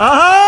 Aha!